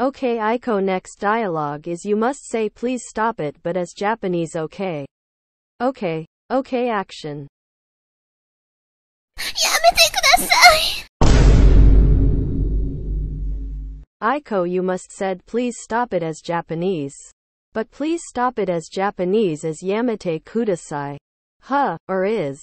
Okay Aiko. next dialogue is you must say please stop it but as Japanese okay. Okay. Okay action. kudasai Aiko you must said please stop it as Japanese. But please stop it as Japanese as Yamete kudasai. Huh, or is.